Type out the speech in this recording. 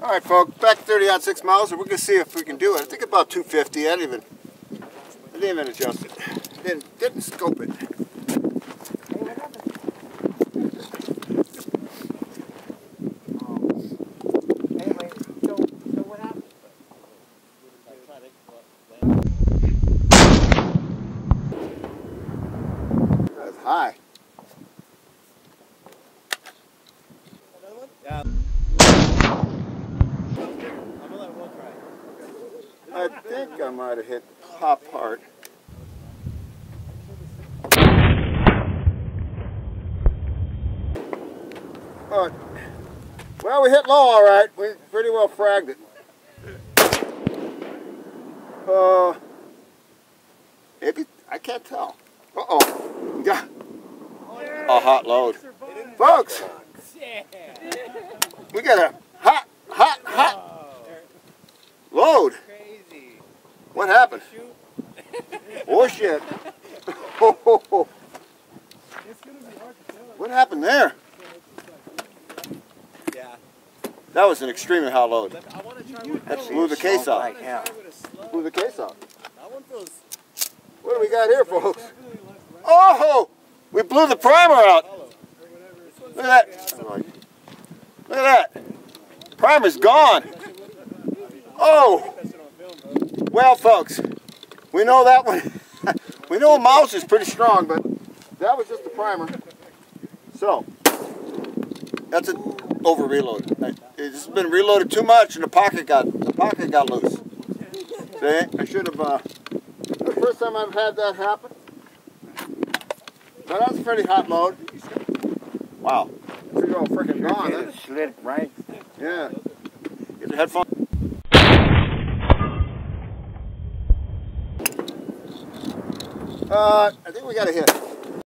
All right, folks, back 30 aught six miles, and we're gonna see if we can do it. I think about 250. I didn't even, I didn't even adjust it. Didn't, didn't scope it. Anyway, so, so what? That's high. Yeah. I'm gonna let one try. I think I might have hit top part. All right. Well, we hit low all right. We pretty well fragged it. Uh, maybe, I can't tell. Uh-oh. Yeah. A hot load. Folks, we got a hot, hot, hot load. What happened? Oh shit. what happened there? Yeah. That was an extremely hot load. That blew the case off. yeah. Blew the case off. What do we got here, folks? Oh! We blew the primer out. Look at that. Look at that. Primer's gone. Oh! Well, folks, we know that one. we know a Mauser is pretty strong, but that was just the primer. So, that's an over reload. It's been reloaded too much, and the pocket got the pocket got loose. See, I should have. Uh, the first time I've had that happen. But that's a pretty hot load. Wow, you're all freaking gone. It Huh? slid right. Yeah. Get your headphones. Uh, I think we got a hit.